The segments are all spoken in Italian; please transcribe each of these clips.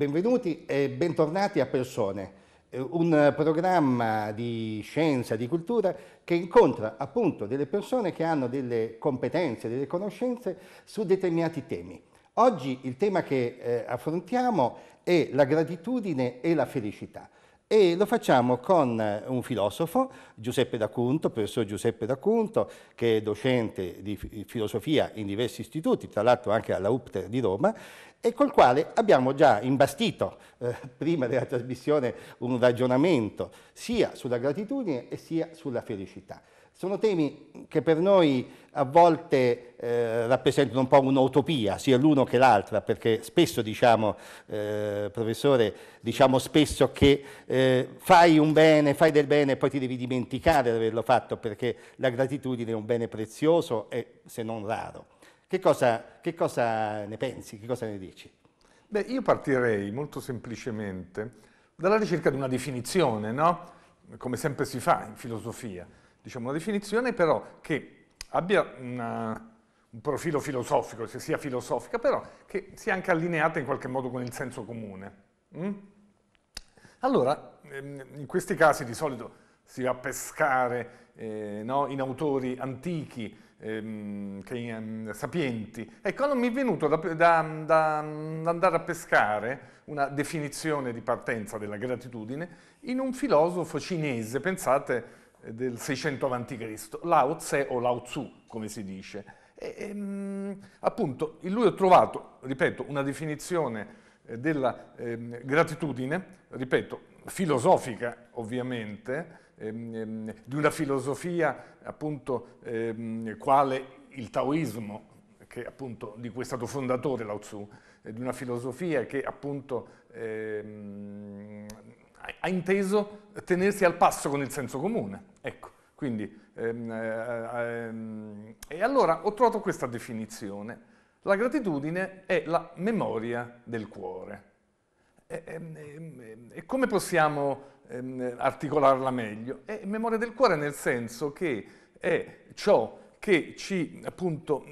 benvenuti e bentornati a Persone, eh, un programma di scienza, di cultura che incontra appunto delle persone che hanno delle competenze, delle conoscenze su determinati temi. Oggi il tema che eh, affrontiamo è la gratitudine e la felicità e lo facciamo con eh, un filosofo, Giuseppe D'Acunto, professor Giuseppe D'Acunto, che è docente di filosofia in diversi istituti, tra l'altro anche alla UPTER di Roma, e col quale abbiamo già imbastito eh, prima della trasmissione un ragionamento sia sulla gratitudine sia sulla felicità. Sono temi che per noi a volte eh, rappresentano un po' un'utopia, sia l'uno che l'altra, perché spesso diciamo, eh, professore, diciamo spesso che eh, fai un bene, fai del bene e poi ti devi dimenticare di averlo fatto, perché la gratitudine è un bene prezioso e se non raro. Che cosa, che cosa ne pensi? Che cosa ne dici? Beh, io partirei molto semplicemente dalla ricerca di una definizione, no? Come sempre si fa in filosofia diciamo, una definizione però che abbia una, un profilo filosofico, che sia filosofica, però che sia anche allineata in qualche modo con il senso comune. Mm? Allora, ehm, in questi casi di solito si va a pescare eh, no, in autori antichi, ehm, che, ehm, sapienti. Ecco, non mi è venuto da, da, da, andare a pescare una definizione di partenza della gratitudine in un filosofo cinese, pensate, del 600 a.C., Lao Tse o Lao Tzu, come si dice. E, e, ehm, appunto, in lui ho trovato, ripeto, una definizione eh, della eh, gratitudine, ripeto, filosofica ovviamente, ehm, ehm, di una filosofia appunto ehm, quale il taoismo, che appunto di cui è stato fondatore Lao Tzu, eh, di una filosofia che appunto ehm, ha inteso tenersi al passo con il senso comune. Ecco, quindi, ehm, eh, ehm, e allora ho trovato questa definizione. La gratitudine è la memoria del cuore. E, e, ehm, ehm, e come possiamo ehm, articolarla meglio? È memoria del cuore nel senso che è ciò che ci, appunto,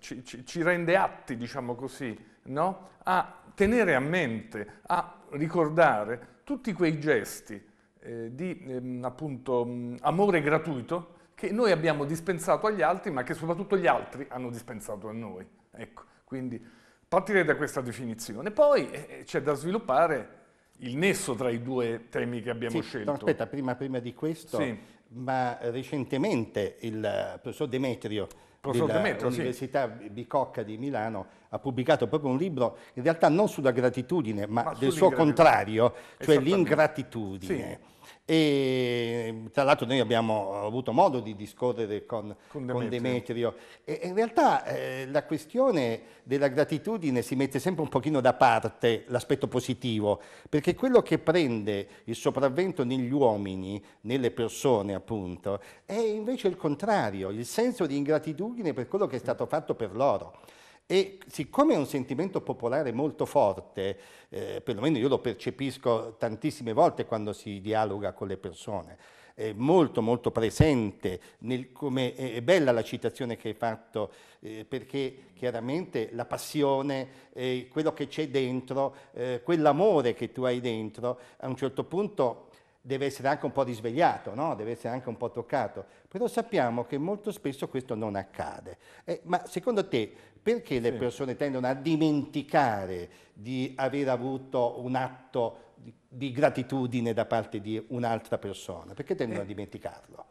ci, ci, ci rende atti, diciamo così, no? a tenere a mente, a ricordare tutti quei gesti eh, di ehm, appunto, mh, amore gratuito che noi abbiamo dispensato agli altri, ma che soprattutto gli altri hanno dispensato a noi. Ecco, quindi partirei da questa definizione. Poi eh, eh c'è da sviluppare il nesso tra i due temi che abbiamo sì, scelto. No, aspetta, prima, prima di questo, sì. ma recentemente il professor Demetrio dell'Università. Bicocca di Milano ha pubblicato proprio un libro, in realtà non sulla gratitudine, ma, ma del suo contrario, cioè l'ingratitudine. Sì. E tra l'altro noi abbiamo avuto modo di discorrere con, con Demetrio, con Demetrio. e in realtà eh, la questione della gratitudine si mette sempre un pochino da parte l'aspetto positivo, perché quello che prende il sopravvento negli uomini, nelle persone appunto, è invece il contrario, il senso di ingratitudine per quello che è stato fatto per loro. E siccome è un sentimento popolare molto forte, eh, perlomeno io lo percepisco tantissime volte quando si dialoga con le persone, è molto molto presente, nel, come è, bella la citazione che hai fatto, eh, perché chiaramente la passione, eh, quello che c'è dentro, eh, quell'amore che tu hai dentro, a un certo punto deve essere anche un po' risvegliato, no? deve essere anche un po' toccato, però sappiamo che molto spesso questo non accade. Eh, ma secondo te perché le persone tendono a dimenticare di aver avuto un atto di, di gratitudine da parte di un'altra persona? Perché tendono eh, a dimenticarlo?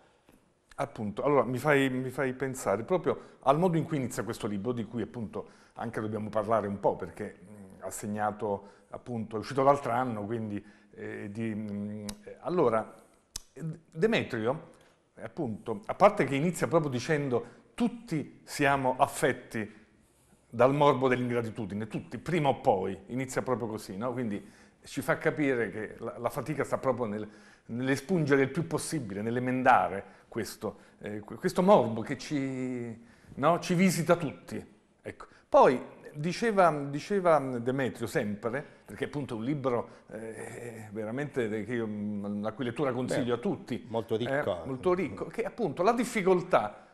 Appunto, allora mi fai, mi fai, pensare proprio al modo in cui inizia questo libro, di cui appunto anche dobbiamo parlare un po', perché mh, ha segnato, appunto, è uscito l'altro anno, quindi eh, di, mh, allora, Demetrio, appunto, a parte che inizia proprio dicendo tutti siamo affetti dal morbo dell'ingratitudine, tutti, prima o poi, inizia proprio così, no? quindi ci fa capire che la, la fatica sta proprio nel, nell'espungere il più possibile, nell'emendare questo, eh, questo, morbo che ci, no? ci visita tutti. Ecco. Poi diceva, diceva, Demetrio sempre, perché appunto è un libro eh, veramente che io, la cui lettura consiglio Beh, a tutti, molto ricco, eh, molto ricco, che appunto la difficoltà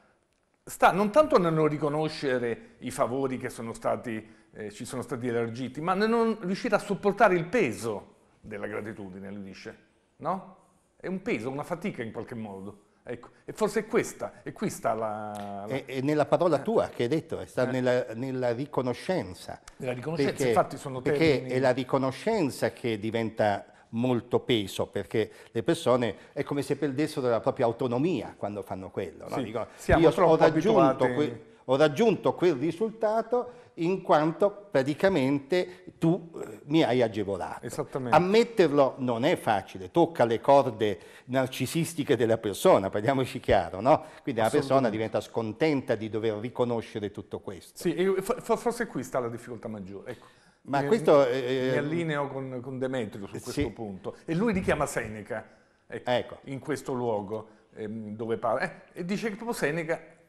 sta non tanto nel non riconoscere i favori che sono stati, eh, ci sono stati elargiti, ma nel non riuscire a sopportare il peso della gratitudine, lui dice, no? È un peso, una fatica in qualche modo. Ecco, e forse è questa, e qui sta la... la... È, nella parola eh. tua che hai detto, sta eh. nella, nella, riconoscenza. Nella riconoscenza, perché, infatti sono termini... Perché è la riconoscenza che diventa molto peso, perché le persone è come se perdessero la propria autonomia quando fanno quello. No? Sì, Dicono, io ho raggiunto, que, ho raggiunto quel risultato in quanto praticamente tu eh, mi hai agevolato. Ammetterlo non è facile, tocca le corde narcisistiche della persona, parliamoci chiaro, no? Quindi la persona diventa scontenta di dover riconoscere tutto questo. Sì, forse qui sta la difficoltà maggiore. Ecco. Ma mi, questo, eh, mi allineo con, con, Demetrio su questo sì. punto. E lui richiama Seneca ecco, ecco. in questo luogo ehm, dove parla. Eh, e dice che proprio Seneca eh,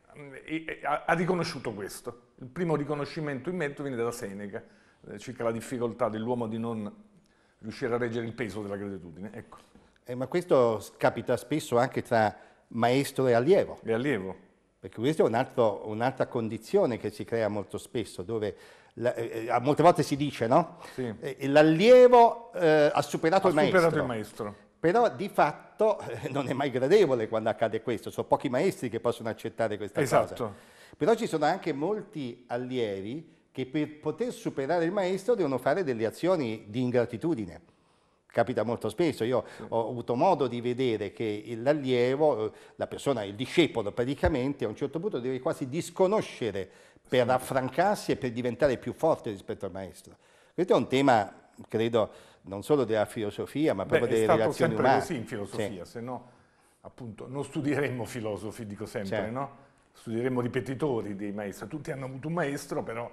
ha, riconosciuto questo. Il primo riconoscimento in merito viene da Seneca, eh, circa la difficoltà dell'uomo di non riuscire a reggere il peso della gratitudine. Ecco. Eh, ma questo capita spesso anche tra maestro e allievo. E allievo. Perché questa è un un'altra condizione che si crea molto spesso, dove la, eh, eh molte volte si dice, no? Sì. Eh, l'allievo eh, ha superato, ha il, superato maestro. il maestro. Però di fatto non è mai gradevole quando accade questo, sono pochi maestri che possono accettare questa esatto. cosa. Però ci sono anche molti allievi che per poter superare il maestro devono fare delle azioni di ingratitudine. Capita molto spesso, io ho avuto modo di vedere che l'allievo, eh, la persona, il discepolo praticamente a un certo punto deve quasi disconoscere per affrancarsi e per diventare più forte rispetto al maestro. Questo è un tema, credo, non solo della filosofia, ma proprio Beh, delle relazioni umane. È così in filosofia, sì. se no appunto non studieremmo filosofi, dico sempre, certo. no? Studieremmo ripetitori dei maestri. Tutti hanno avuto un maestro, però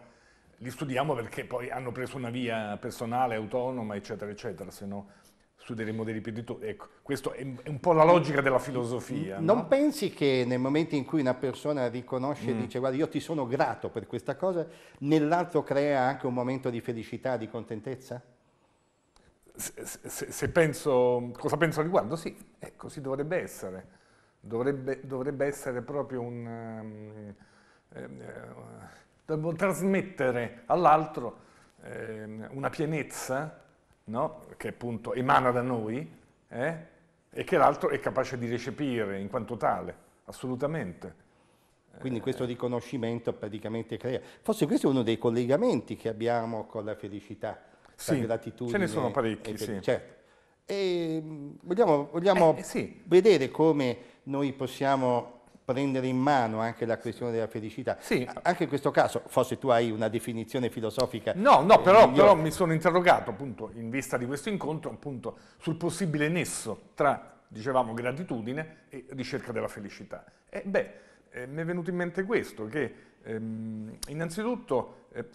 li studiamo perché poi hanno preso una via personale, autonoma, eccetera, eccetera, se no studieremo dei ripetitori. Ecco, questa è un po' la logica della filosofia. Non no? pensi che nel momento in cui una persona riconosce e mm. dice guarda io ti sono grato per questa cosa, nell'altro crea anche un momento di felicità, di contentezza? Se, se, penso, cosa penso al riguardo? Sì, eh, così dovrebbe essere. Dovrebbe, dovrebbe essere proprio un... Um, eh, dobbiamo trasmettere all'altro eh, una pienezza no? che appunto emana da noi eh? e che l'altro è capace di recepire in quanto tale, assolutamente. Quindi questo riconoscimento praticamente crea. Forse questo è uno dei collegamenti che abbiamo con la felicità, sì, la gratitudine. Ce ne sono parecchi, sì. Certo. E mm, vogliamo, vogliamo eh, sì. vedere come noi possiamo prendere in mano anche la questione della felicità. Sì. Anche in questo caso, forse tu hai una definizione filosofica. No, no, però, però, mi sono interrogato appunto in vista di questo incontro appunto sul possibile nesso tra, dicevamo, gratitudine e ricerca della felicità. E beh, eh, mi è venuto in mente questo, che ehm, innanzitutto eh,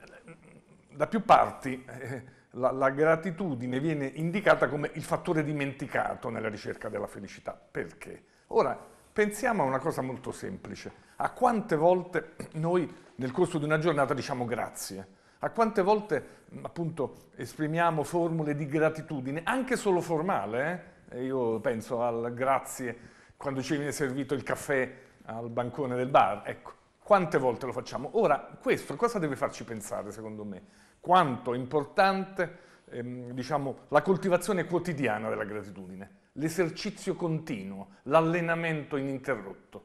da più parti eh, la, la gratitudine viene indicata come il fattore dimenticato nella ricerca della felicità. Perché? Ora, Pensiamo a una cosa molto semplice. A quante volte noi nel corso di una giornata diciamo grazie? A quante volte appunto esprimiamo formule di gratitudine, anche solo formale? Eh? Io penso al grazie quando ci viene servito il caffè al bancone del bar. Ecco, quante volte lo facciamo? Ora, questo cosa deve farci pensare, secondo me? Quanto è importante, ehm, diciamo, la coltivazione quotidiana della gratitudine l'esercizio continuo, l'allenamento ininterrotto.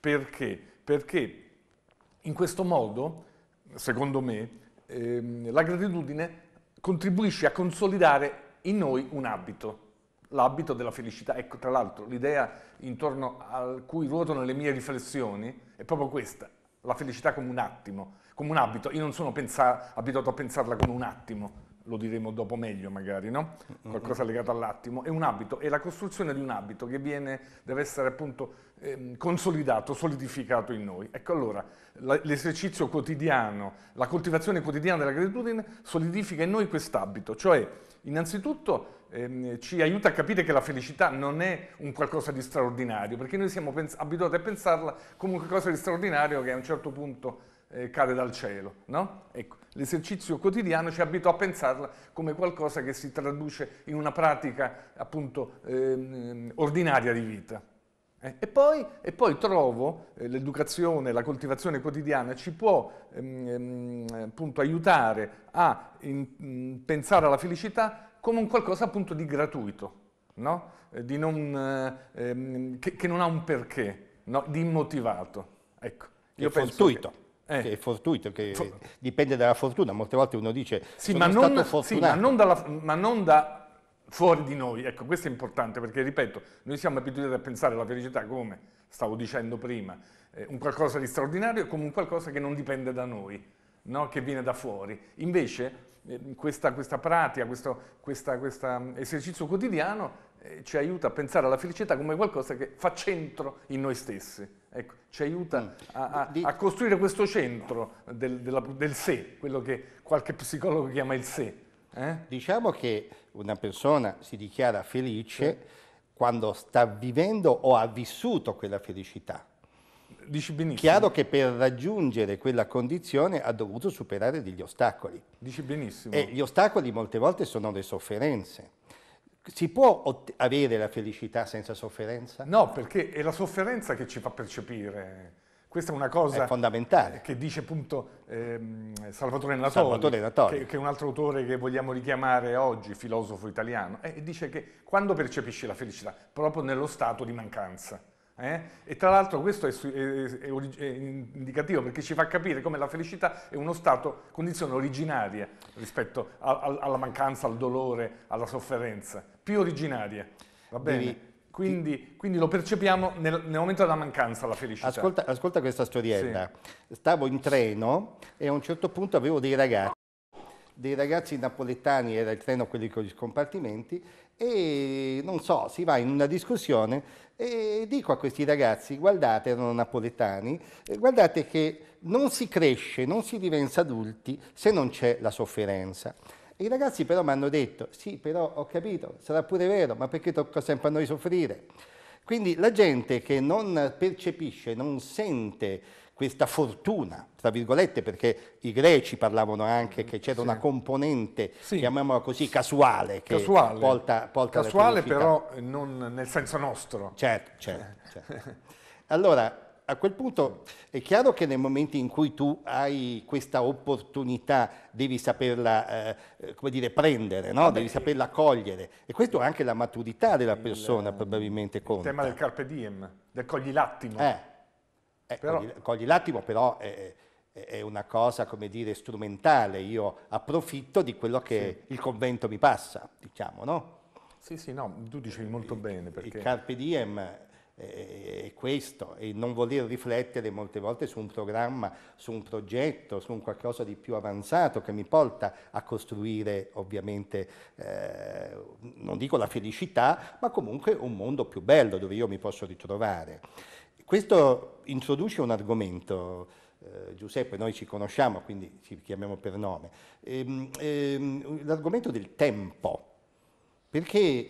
Perché? Perché in questo modo, secondo me, ehm, la gratitudine contribuisce a consolidare in noi un abito, l'abito della felicità. Ecco, tra l'altro, l'idea intorno a cui ruotano le mie riflessioni è proprio questa, la felicità come un attimo, come un abito. Io non sono abituato a pensarla come un attimo, lo diremo dopo meglio magari, no? qualcosa legato all'attimo, è un abito, è la costruzione di un abito che viene, deve essere appunto eh, consolidato, solidificato in noi. Ecco allora, l'esercizio quotidiano, la coltivazione quotidiana della gratitudine solidifica in noi quest'abito, cioè innanzitutto ehm, ci aiuta a capire che la felicità non è un qualcosa di straordinario, perché noi siamo abituati a pensarla come un qualcosa di straordinario che a un certo punto eh, cade dal cielo, no? Ecco, l'esercizio quotidiano ci abitua a pensarla come qualcosa che si traduce in una pratica appunto eh, ordinaria di vita. Eh, e, poi, e, poi, trovo eh, l'educazione, la coltivazione quotidiana ci può ehm, ehm appunto aiutare a in, pensare alla felicità come un qualcosa appunto di gratuito, no? eh, di non, eh, ehm, che, che, non ha un perché, no? di immotivato. Ecco, io penso fortuito. Che, eh. che è fortuito, che For... dipende dalla fortuna. Molte volte uno dice sì, ma non, sì, ma non, dalla, ma non da fuori di noi. Ecco, questo è importante perché, ripeto, noi siamo abituati a pensare alla felicità come, stavo dicendo prima, eh, un qualcosa di straordinario e come un qualcosa che non dipende da noi, no? che viene da fuori. Invece questa, questa, pratica, questo mm, esercizio quotidiano eh, ci aiuta a pensare alla felicità come qualcosa che fa centro in noi stessi. Ecco, ci aiuta mm. a, a, a, costruire questo centro del, della, del sé, quello che qualche psicologo chiama il sé. Eh? Diciamo che una persona si dichiara felice sì. quando sta vivendo o ha vissuto quella felicità. Dici benissimo. Chiaro che per raggiungere quella condizione ha dovuto superare degli ostacoli. Dici benissimo. E gli ostacoli molte volte sono le sofferenze. Si può avere la felicità senza sofferenza? No, perché è la sofferenza che ci fa percepire questa è una cosa è fondamentale. che dice appunto ehm, Salvatore Natoli, Salvatore Natoli. Che, che, è un altro autore che vogliamo richiamare oggi, filosofo italiano, e dice che quando percepisci la felicità? Proprio nello stato di mancanza. Eh? E tra l'altro questo è, è, è, indicativo perché ci fa capire come la felicità è uno stato, condizione originaria rispetto a, a, alla mancanza, al dolore, alla sofferenza, più originaria. Va bene? Devi quindi, quindi, lo percepiamo nel, nel, momento della mancanza la felicità. Ascolta, ascolta questa storiella. Sì. Stavo in treno e a un certo punto avevo dei ragazzi, dei ragazzi napoletani, era il treno quelli con gli scompartimenti, e non so, si va in una discussione e dico a questi ragazzi, guardate, erano napoletani, guardate che non si cresce, non si diventa adulti se non c'è la sofferenza. I ragazzi però mi hanno detto, sì, però ho capito, sarà pure vero, ma perché tocca sempre a noi soffrire? Quindi la gente che non percepisce, non sente questa fortuna, tra virgolette, perché i greci parlavano anche che c'era sì. una componente, sì. chiamiamola così, casuale, che casuale. porta, porta Casuale però non nel senso nostro. Certo, certo. certo. Allora, a quel punto è chiaro che nel momento in cui tu hai questa opportunità devi saperla eh, come dire, prendere, no? devi saperla cogliere e questo è anche la maturità della persona il, probabilmente conta. Il tema del carpe diem, del cogli l'attimo. Eh, eh, però... cogli, cogli l'attimo però è, è, una cosa come dire strumentale, io approfitto di quello che sì. il convento mi passa, diciamo, no? Sì, sì, no, tu dicevi molto bene perché... Il carpe diem è questo, e non voler riflettere molte volte su un programma, su un progetto, su un qualcosa di più avanzato che mi porta a costruire ovviamente, eh, non dico la felicità, ma comunque un mondo più bello dove io mi posso ritrovare. Questo introduce un argomento, eh, Giuseppe, noi ci conosciamo, quindi ci chiamiamo per nome, ehm, ehm, l'argomento del tempo, perché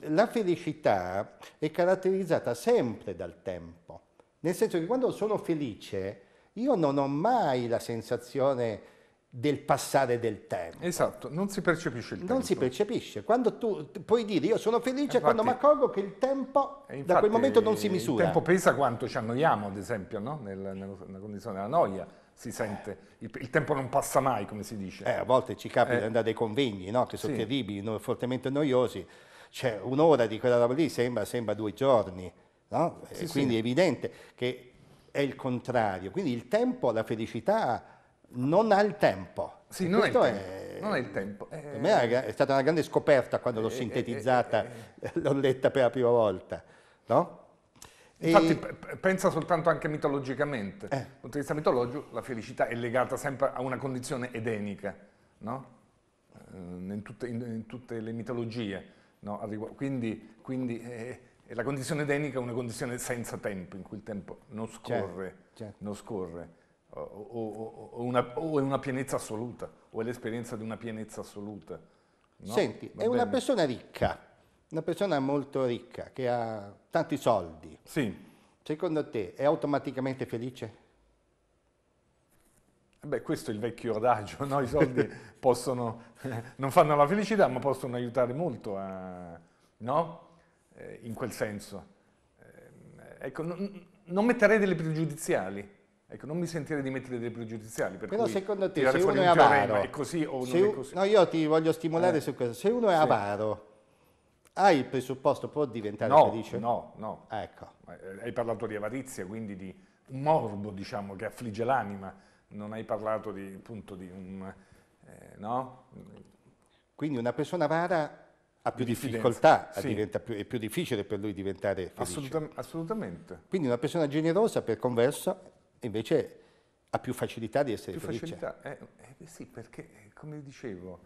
la felicità è caratterizzata sempre dal tempo, nel senso che quando sono felice io non ho mai la sensazione del passare del tempo. Esatto, non si percepisce il tempo. Non si percepisce. Quando tu puoi dire io sono felice, infatti, quando mi accorgo che il tempo infatti, da quel momento non si misura. Il tempo pesa quanto ci annoiamo, ad esempio, no? nella, nella condizione della noia si sente, il, il, tempo non passa mai, come si dice. Eh, a volte ci capita eh. di andare a dei convegni, no? che sono sì. terribili, no? fortemente noiosi, cioè un'ora di quella roba lì sembra, sembra due giorni, no? sì, quindi sì. è evidente che è il contrario. Quindi il tempo, la felicità non ha il tempo. Sì, non è il, è, non è il, tempo. Per me è stata una grande scoperta quando l'ho sintetizzata, l'ho letta per la prima volta. No? Infatti e... pensa soltanto anche mitologicamente. Eh. Dal punto di vista mitologico la felicità è legata sempre a una condizione edenica, no? Eh, in, tutte, in, in tutte le mitologie. No? Quindi, quindi eh, la condizione edenica è una condizione senza tempo, in cui il tempo non scorre, certo, certo. Non scorre o, o, o, una, o, è una pienezza assoluta, o è l'esperienza di una pienezza assoluta. No? Senti, Va è bene. una persona ricca, una persona molto ricca, che ha tanti soldi. Sì. Secondo te è automaticamente felice? Beh, questo è il vecchio adagio, no? i soldi possono, non fanno la felicità, ma possono aiutare molto, a, no? eh, in quel senso. Eh, ecco, non, non metterei delle pregiudiziali. Ecco, non mi sentirei di mettere delle pregiudiziali. Per Però secondo te, se uno è avaro, è così o non è così? No, io ti voglio stimolare eh. su questo. Se uno è sì. avaro, hai il presupposto, può diventare no, felice? No, no. Ecco. Eh, hai parlato di avarizia, quindi di un morbo, diciamo, che affligge l'anima. Non hai parlato di, appunto, di un... Eh, no? Quindi una persona avara ha più difficoltà, sì. più, è più difficile per lui diventare felice. Assolutam assolutamente. Quindi una persona generosa, per converso, invece ha più facilità di essere più felice. Facilità, eh, eh, sì, perché come dicevo,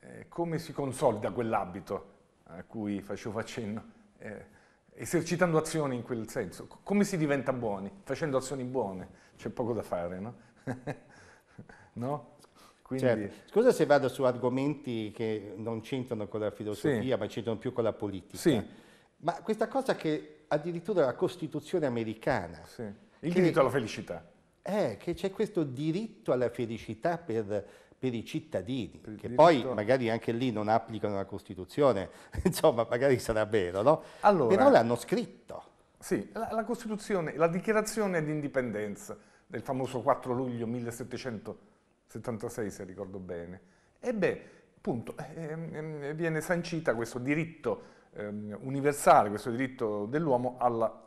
eh, come si consolida quell'abito a cui facevo accenno? Eh, esercitando azioni in quel senso. Come si diventa buoni? Facendo azioni buone. C'è poco da fare, no? no? Quindi... Certo. Scusa se vado su argomenti che non c'entrano con la filosofia, sì. ma c'entrano più con la politica. Sì. Ma questa cosa che addirittura la Costituzione americana... Sì. Il che, diritto alla felicità. È che c'è questo diritto alla felicità per, per i cittadini, per che poi magari anche lì non applicano la Costituzione, insomma magari sarà vero, no? Allora, Però l'hanno scritto. Sì, la, la Costituzione, la dichiarazione di indipendenza del famoso 4 luglio 1700 76 se ricordo bene. E beh, appunto, eh, viene sancita questo diritto eh, universale, questo diritto dell'uomo alla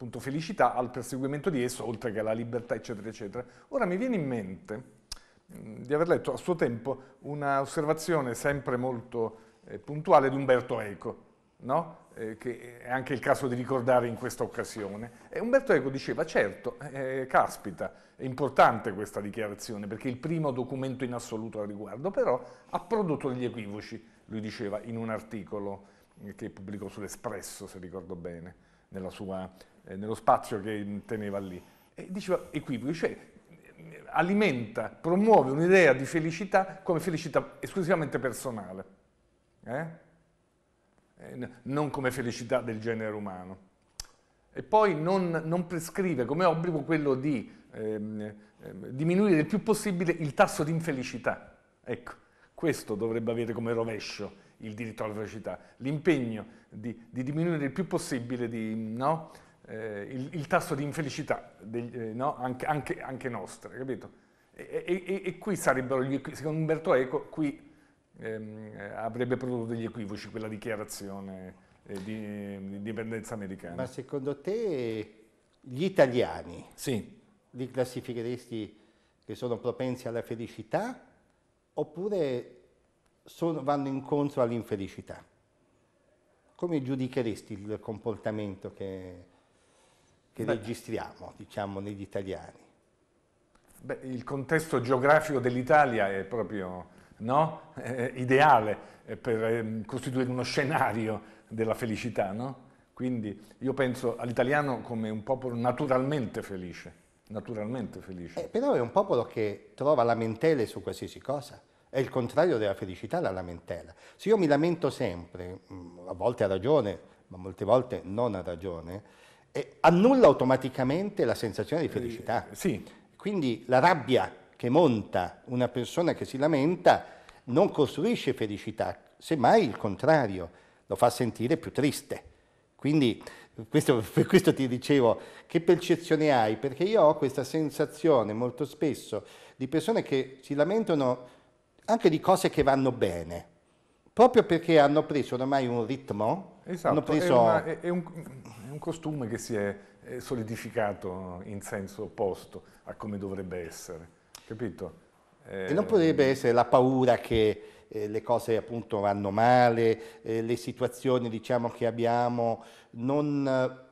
appunto, felicità, al perseguimento di esso, oltre che alla libertà, eccetera, eccetera. Ora mi viene in mente di aver letto a suo tempo un'osservazione sempre molto eh, puntuale di Umberto Eco, no? eh, che è anche il caso di ricordare in questa occasione. E Umberto Eco diceva, certo, eh, caspita, è importante questa dichiarazione perché è il primo documento in assoluto al riguardo, però ha prodotto degli equivoci, lui diceva in un articolo che pubblicò sull'Espresso, se ricordo bene, sua, eh, nello spazio che teneva lì. E diceva equivoci, cioè alimenta, promuove un'idea di felicità come felicità esclusivamente personale. Eh? Eh, non come felicità del genere umano. E poi non, non prescrive come obbligo quello di ehm, ehm, diminuire il più possibile il tasso di infelicità. Ecco, questo dovrebbe avere come rovescio il diritto alla felicità, l'impegno di, di, diminuire il più possibile di, no? Eh, il, il, tasso di infelicità degli, eh, no? anche, anche, anche, nostre, capito? E, e, e, qui sarebbero, gli, secondo Umberto Eco, qui ehm, avrebbe prodotto degli equivoci quella dichiarazione eh, di, di indipendenza americana. Ma secondo te gli italiani sì. li classificheresti che sono propensi alla felicità oppure sono, vanno incontro all'infelicità? Come giudicheresti il comportamento che, che registriamo, diciamo, negli italiani? Beh, il contesto geografico dell'Italia è proprio no? eh, ideale per eh, costituire uno scenario della felicità. No? Quindi io penso all'italiano come un popolo naturalmente felice, naturalmente felice. Eh, però è un popolo che trova lamentele su qualsiasi cosa. È il contrario della felicità la lamentela. Se io mi lamento sempre, mm, a volte ha ragione, ma molte volte non ha ragione, eh, annulla automaticamente la sensazione di felicità. Eh, sì. Quindi la rabbia che monta una persona che si lamenta non costruisce felicità, semmai il contrario, lo fa sentire più triste. Quindi questo, per questo ti dicevo, che percezione hai? Perché io ho questa sensazione molto spesso di persone che si lamentano anche di cose che vanno bene, proprio perché hanno preso ormai un ritmo. Esatto, preso... è, una, è, è, un, è, un, costume che si è solidificato in senso opposto a come dovrebbe essere capito? Eh, e non potrebbe essere la paura che eh, le cose appunto vanno male, eh, le situazioni diciamo, che abbiamo non eh,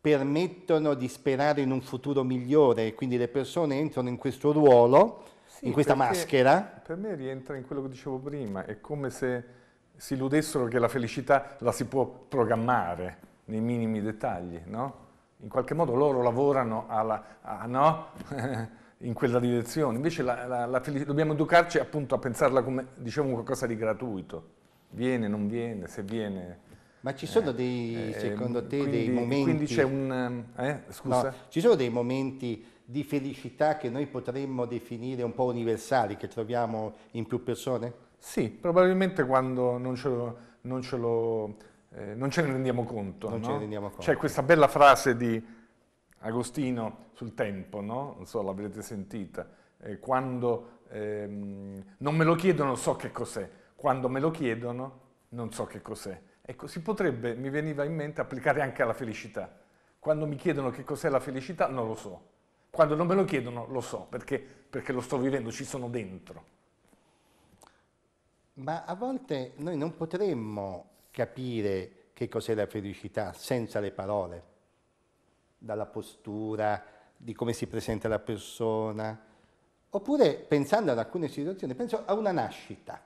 permettono di sperare in un futuro migliore quindi le persone entrano in questo ruolo, sì, in questa maschera. Per me rientra in quello che dicevo prima, è come se si illudessero che la felicità la si può programmare nei minimi dettagli, no? In qualche modo loro lavorano alla, a, no? in quella direzione. Invece la, la, la dobbiamo educarci appunto a pensarla come, diciamo, qualcosa di gratuito. Viene, non viene, se viene... Ma ci sono dei, eh, secondo te, quindi, dei momenti... Quindi c'è un... Eh, scusa? No, ci sono dei momenti di felicità che noi potremmo definire un po' universali, che troviamo in più persone? Sì, probabilmente quando non ce lo, non ce lo eh, non ce ne rendiamo conto. Non no? ce ne rendiamo conto. C'è questa bella frase di Agostino sul tempo, no? non so, l'avrete sentita, eh, quando ehm, non me lo chiedono so che cos'è, quando me lo chiedono non so che cos'è. Ecco, si potrebbe, mi veniva in mente, applicare anche alla felicità. Quando mi chiedono che cos'è la felicità, non lo so. Quando non me lo chiedono, lo so, perché, perché lo sto vivendo, ci sono dentro. Ma a volte noi non potremmo capire che cos'è la felicità senza le parole, dalla postura, di come si presenta la persona, oppure pensando ad alcune situazioni, penso a una nascita,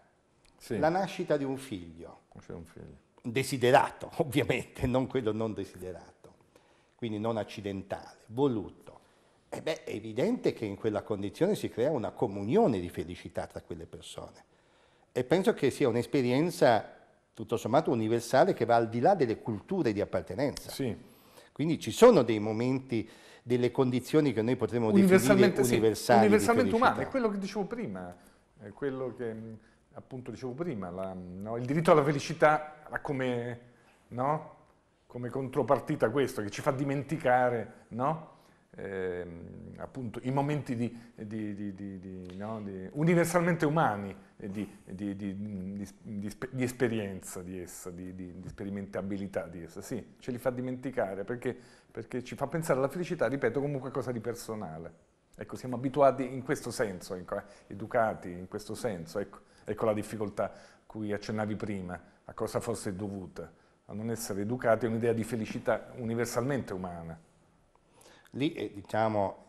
sì. la nascita di un figlio. C'è un figlio desiderato, ovviamente, non quello non desiderato, quindi non accidentale, voluto. E beh, è evidente che in quella condizione si crea una comunione di felicità tra quelle persone. E penso che sia un'esperienza tutto sommato universale che va al di là delle culture di appartenenza. Sì. Quindi ci sono dei momenti, delle condizioni che noi potremmo universalmente, definire universali. Sì, universalmente umane, è quello che dicevo prima, è quello che appunto dicevo prima, la, no? il diritto alla felicità come, no? come, contropartita questo, che ci fa dimenticare no? Eh, appunto, i momenti di, di, di, universalmente umani di, esperienza di essa, di, sperimentabilità di essa. Sì, ce li fa dimenticare perché, perché ci fa pensare alla felicità, ripeto, come qualcosa di personale. Ecco, siamo abituati in questo senso, educati in questo senso. Ecco. Ecco la difficoltà cui accennavi prima, a cosa fosse dovuta, a non essere educati a un'idea di felicità universalmente umana. Lì, eh, diciamo,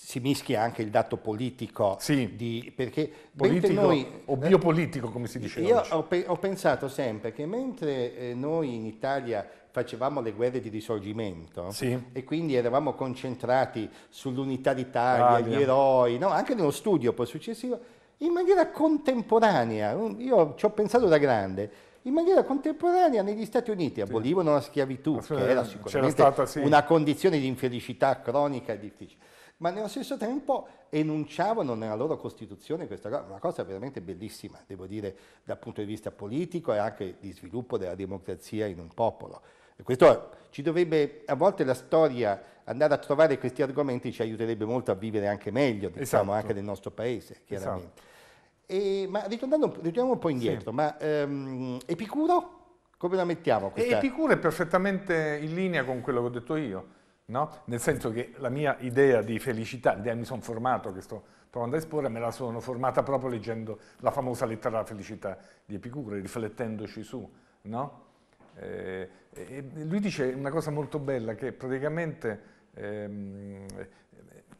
si mischia anche il dato politico, sì. di, perché politico noi, o biopolitico come si dice Io ho, pe ho, pensato sempre che mentre eh, noi in Italia facevamo le guerre di risorgimento sì. e quindi eravamo concentrati sull'unità d'Italia, gli eroi, no? anche nello studio poi successivo, in maniera contemporanea, io ci ho pensato da grande, in maniera contemporanea negli Stati Uniti abolivano la schiavitù, che era sicuramente stata, sì. una condizione di infelicità cronica e difficile, ma nello stesso tempo enunciavano nella loro Costituzione questa cosa, una cosa veramente bellissima, devo dire, dal punto di vista politico e anche di sviluppo della democrazia in un popolo. E questo ci dovrebbe, a volte la storia, andare a trovare questi argomenti ci aiuterebbe molto a vivere anche meglio, diciamo, esatto. anche nel nostro paese, chiaramente. Esatto. E, ma ritornando, ritorniamo un po' indietro, sì. ma um, Epicuro come la mettiamo? Questa? Epicuro è perfettamente in linea con quello che ho detto io, no? nel senso che la mia idea di felicità, l'idea mi sono formato, che sto provando a esporre, me la sono formata proprio leggendo la famosa lettera alla felicità di Epicuro, riflettendoci su. No? Eh, lui dice una cosa molto bella, che praticamente ehm,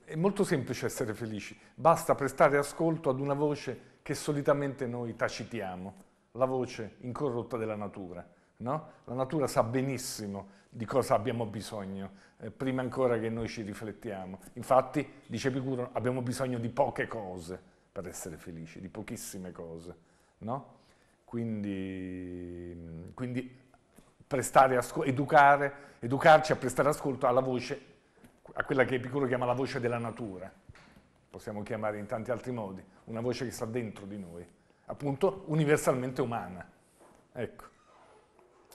è molto semplice essere felici, basta prestare ascolto ad una voce che solitamente noi tacitiamo, la voce incorrotta della natura. No? La natura sa benissimo di cosa abbiamo bisogno, eh, prima ancora che noi ci riflettiamo. Infatti, dice Epicuro, abbiamo bisogno di poche cose per essere felici, di pochissime cose. No? Quindi, quindi educare, educarci a prestare ascolto alla voce, a quella che Epicuro chiama la voce della natura possiamo chiamare in tanti altri modi, una voce che sta dentro di noi, appunto universalmente umana. Ecco.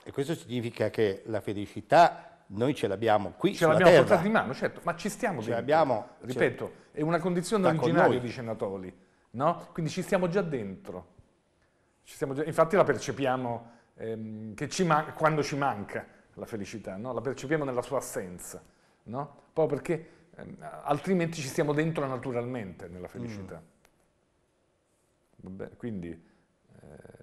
E questo significa che la felicità noi ce l'abbiamo qui Ce l'abbiamo portata di mano, certo, ma ci stiamo ce dentro. Ripeto, è una condizione originaria, dice Natoli, no? Quindi ci stiamo già dentro. Ci stiamo già, infatti la percepiamo ehm, ci quando ci manca la felicità, no? La percepiamo nella sua assenza, no? Proprio perché altrimenti ci stiamo dentro naturalmente nella felicità. Mm. Vabbè, quindi... Eh...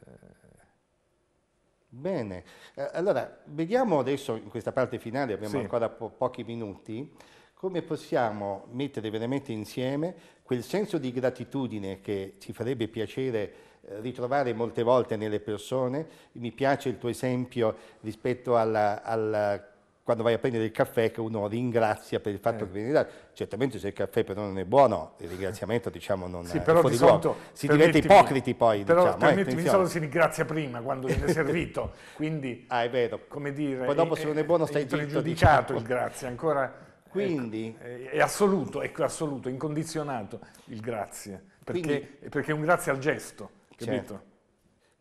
Bene, eh, allora vediamo adesso in questa parte finale, abbiamo sì. ancora po pochi minuti, come possiamo mettere veramente insieme quel senso di gratitudine che ci farebbe piacere eh, ritrovare molte volte nelle persone. Mi piace il tuo esempio rispetto alla, alla quando vai a prendere il caffè che uno ringrazia per il fatto eh. che viene dato. Certamente se il caffè però non è buono, il ringraziamento diciamo non sì, è però fuori di solito, Si diventa ipocriti poi, però diciamo. Permettimi, eh, di solito si ringrazia prima quando viene servito, quindi... ah, è vero. Come dire... Poi dopo se non è buono stai zitto. pregiudicato diciamo. il grazie, ancora... Ecco, Quindi... Ecco, è assoluto, ecco, assoluto, incondizionato il grazie, perché, Quindi, perché è un grazie al gesto, capito? Certo.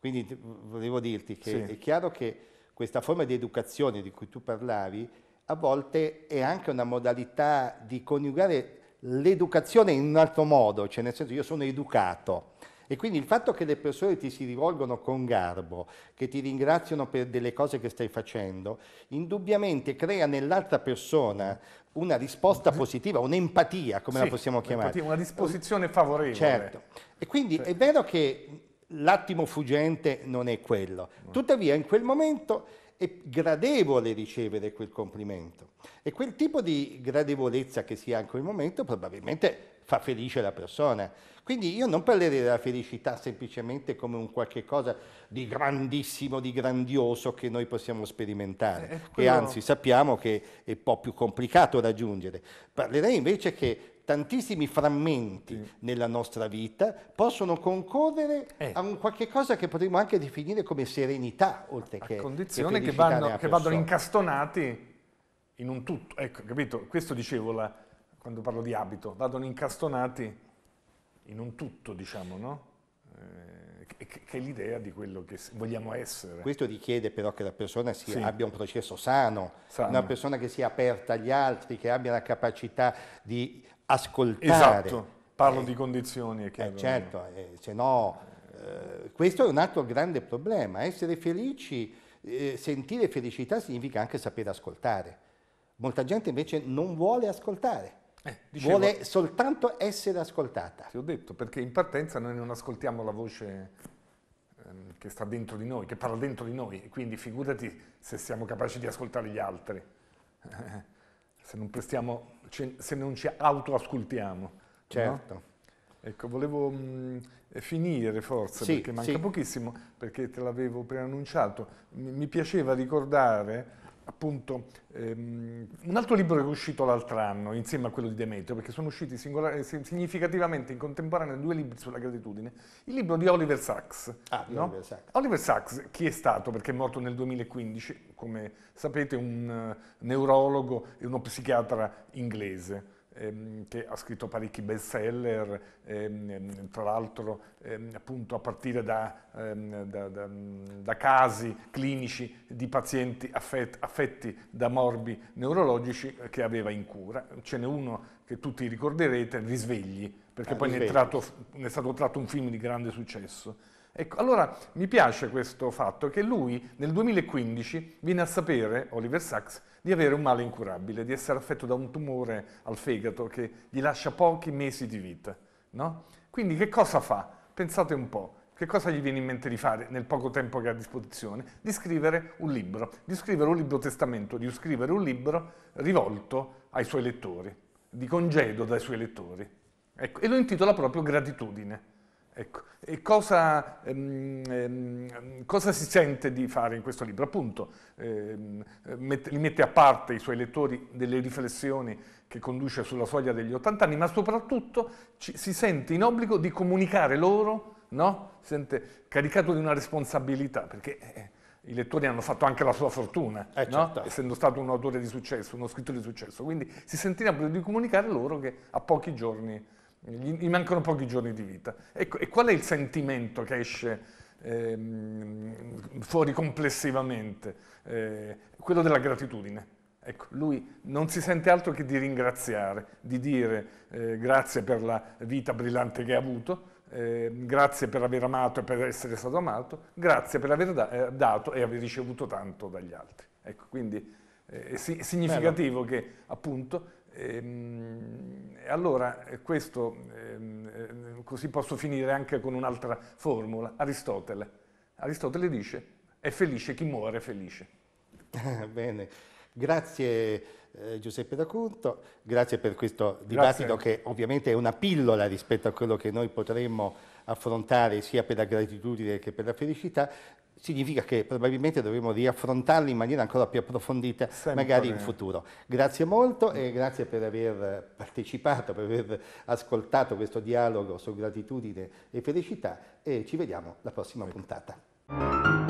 Quindi volevo dirti che sì. è chiaro che questa forma di educazione di cui tu parlavi a volte è anche una modalità di coniugare l'educazione in un altro modo, cioè nel senso io sono educato e quindi il fatto che le persone ti si rivolgono con garbo, che ti ringraziano per delle cose che stai facendo, indubbiamente crea nell'altra persona una risposta positiva, un'empatia, come sì, la possiamo chiamare. Una disposizione favorevole. Certo. E quindi sì. è vero che l'attimo fuggente non è quello. Tuttavia in quel momento è gradevole ricevere quel complimento. E quel tipo di gradevolezza che si ha in quel momento probabilmente fa felice la persona. Quindi io non parlerei della felicità semplicemente come un qualche cosa di grandissimo, di grandioso che noi possiamo sperimentare, eh, quello... che anzi sappiamo che è un po' più complicato raggiungere. Parlerei invece che tantissimi frammenti mm. nella nostra vita possono concorrere eh. a un qualche cosa che potremmo anche definire come serenità, oltre a che a condizione che, vanno, che vadano incastonati in un tutto. Ecco, capito? Questo dicevo la, quando parlo di abito, vadano incastonati in un tutto, diciamo, no? Eh, che, che, è l'idea di quello che vogliamo essere. Questo richiede però che la persona sia, sì. abbia un processo sano, sano, una persona che sia aperta agli altri, che abbia la capacità di ascoltare. Esatto, parlo eh, di condizioni, è chiaro. Eh, certo, eh, se no, eh, questo è un altro grande problema. Essere felici, eh, sentire felicità significa anche sapere ascoltare. Molta gente invece non vuole ascoltare. Eh, dicevo, vuole soltanto essere ascoltata. Ti ho detto, perché in partenza noi non ascoltiamo la voce ehm, che sta dentro di noi, che parla dentro di noi, quindi figurati se siamo capaci di ascoltare gli altri, se non, prestiamo, se non ci autoascoltiamo. Certo. No? Ecco, volevo mh, finire forse, sì, perché manca sì. pochissimo, perché te l'avevo preannunciato. Mi, mi piaceva ricordare appunto ehm, un altro libro che è uscito l'altro anno insieme a quello di Demetrio, perché sono usciti significativamente in contemporanea due libri sulla gratitudine, il libro di Oliver Sacks. Ah, no? Oliver Sacks. Oliver Sacks, chi è stato? Perché è morto nel 2015, come sapete, un uh, neurologo e uno psichiatra inglese ehm, che ha scritto parecchi bestseller, ehm, tra l'altro ehm, appunto a partire da, ehm, da, da, da, casi clinici di pazienti affetti, affetti da morbi neurologici che aveva in cura. Ce n'è uno che tutti ricorderete, Risvegli, perché ah, poi ne è, tratto, ne è stato tratto un film di grande successo. Ecco, allora mi piace questo fatto che lui nel 2015 viene a sapere, Oliver Sacks, di avere un male incurabile, di essere affetto da un tumore al fegato che gli lascia pochi mesi di vita. No? Quindi che cosa fa? Pensate un po'. Che cosa gli viene in mente di fare nel poco tempo che ha a disposizione? Di scrivere un libro, di scrivere un libro testamento, di scrivere un libro rivolto ai suoi lettori, di congedo dai suoi lettori. Ecco, e lo intitola proprio Gratitudine. Ecco. E cosa, ehm, ehm, cosa, si sente di fare in questo libro? Appunto, ehm, mette, li mette a parte i suoi lettori delle riflessioni che conduce sulla soglia degli 80 anni, ma soprattutto ci, si sente in obbligo di comunicare loro, no? Si sente caricato di una responsabilità, perché eh, i lettori hanno fatto anche la sua fortuna, eh, no? certo. essendo stato un autore di successo, uno scrittore di successo. Quindi si sente in obbligo di comunicare loro che a pochi giorni gli, mancano pochi giorni di vita. Ecco, e qual è il sentimento che esce ehm, fuori complessivamente? Eh, quello della gratitudine. Ecco, lui non si sente altro che di ringraziare, di dire eh, grazie per la vita brillante che ha avuto, eh, grazie per aver amato e per essere stato amato, grazie per aver da eh, dato e aver ricevuto tanto dagli altri. Ecco, quindi eh, è significativo Bello. che appunto e allora eh, questo, ehm, eh, così posso finire anche con un'altra formula, Aristotele. Aristotele dice, è felice chi muore felice. Bene, grazie eh, Giuseppe D'Acunto, grazie per questo dibattito grazie. che ovviamente è una pillola rispetto a quello che noi potremmo affrontare sia per la gratitudine che per la felicità significa che probabilmente dovremo riaffrontarli in maniera ancora più approfondita, Sempre. magari in futuro. Grazie molto e grazie per aver partecipato, per aver ascoltato questo dialogo su gratitudine e felicità e ci vediamo alla prossima puntata.